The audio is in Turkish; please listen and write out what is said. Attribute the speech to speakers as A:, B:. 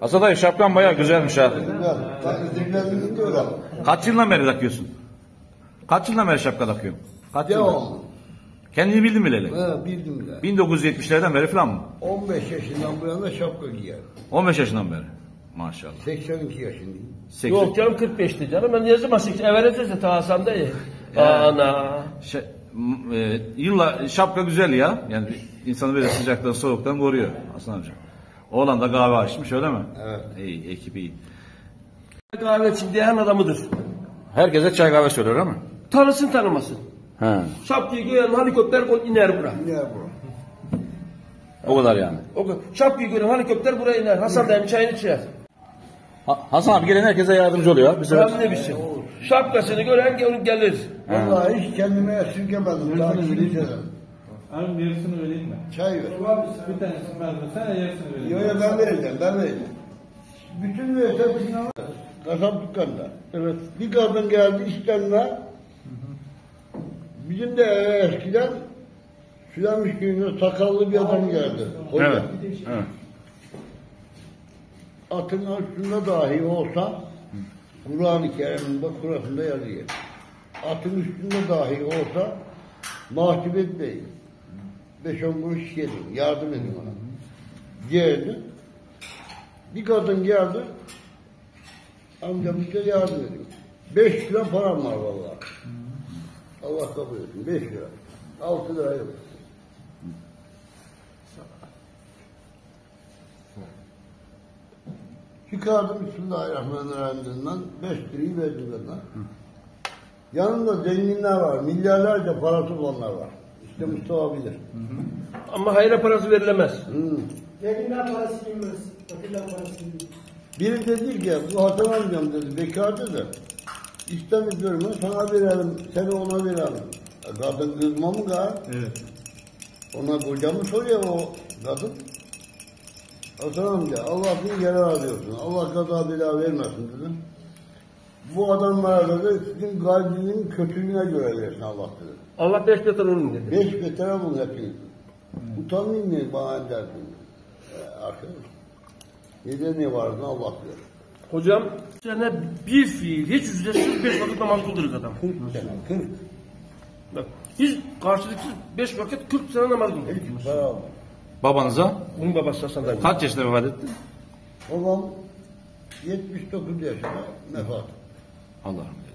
A: Hasan dayı şapkan bayağı güzelmiş ha. Kaç yıldan beri takıyorsun? Kaç yıldan beri şapka takıyorsun? Kaç yıldan?
B: Devam.
A: Kendini bildin bileli.
B: He bildim bile.
A: 1970'lerden beri falan mı?
B: 15 yaşından bu yana şapka giyer.
A: 15 yaşından beri. Maşallah.
B: 82 yaşındayım.
A: 80.
C: Yok canım 45'ti canım. Ben ne zaman 80? Evvelce ta Hasan dayı. Ana.
A: Şey, e, yılla şapka güzel ya. Yani insanı böyle sıcaktan soğuktan koruyor Hasan amca. Oğlan da kahve açmış öyle mi?
B: Evet.
A: İyi, ekip iyi.
C: Kahve için diyen adamıdır.
A: Herkese çay kahve söylüyor ama.
C: Tanısın tanımasın.
A: He.
C: Şapkayı giyen helikopter koy iner bura.
B: Ne bu?
A: O kadar yani.
C: O kadar. Şapkayı giyen helikopter buraya iner. Hasan dayım çayını içer.
A: Ha- Hasan abi gelen herkese yardımcı oluyor.
C: Hem ne biçim. Şapkasını gören gel- gelir.
B: Vallahi hiç kendime esirgemedim. Daha kimseden.
D: Abi yarısını vereyim mi?
B: Çay ver.
D: Bir tanesini ben de sen yarısını vereyim.
B: Yo yo ben vereceğim ben vereceğim. Bütün verse bütün alır. Kasap dükkanında.
C: Evet.
B: Bir kadın geldi işlemle. Bizim de eve eskiden Sülemiş köyünde sakallı bir adam geldi. Hoca.
A: Evet. evet.
B: Atın üstünde dahi olsa Kur'an-ı Kerim'in bak kurasında yazıyor. Atın üstünde dahi olsa mahcup etmeyin. Beş on kuruş yedin, yardım edin ona. Geldi. Bir kadın geldi. Amcam bize yardım edin. Beş lira param var vallahi. Allah kabul etsin. Beş lira. Altı lira yok. Çıkardım Bismillahirrahmanirrahim'den beş lirayı verdim bana. Yanımda zenginler var, milyarlarca parası olanlar var. İşte Mustafa bilir.
C: Ama hayra parası verilemez.
B: Hı.
E: Zenginler parası bilmez. Fakirler parası bilmez.
B: Biri dedi ki bu Hasan amcam dedi bekardı da istemiyorum ben sana verelim, seni ona verelim. Kadın kızma mı ga?
D: Evet.
B: Ona kocamı soruyor o kadın. Hasan amca Allah bin kere razı olsun. Allah kaza bela vermesin dedim. Bu adamlara dedi sizin kalbinin kötülüğüne göre versin Allah dedi.
C: Allah beş beter onun dedi.
B: Beş betere bunu yapayım. Utanmayayım mı bana derdim. Ee, arkadaş. Neden ne vardı Allah bilir.
C: Hocam sene bir fiil hiç ücretsiz beş vakit namaz kıldırır adam.
B: 40 sene, 40.
C: Bak, hiç karşılıksız beş vakit 40 sene namaz kıldırır.
B: Hiç para almadım.
A: Babanıza
C: Bunun babası Hasan
A: kaç yaşında vefat etti?
B: Babam 79 yaşında vefat.
A: Allah Allah'ım.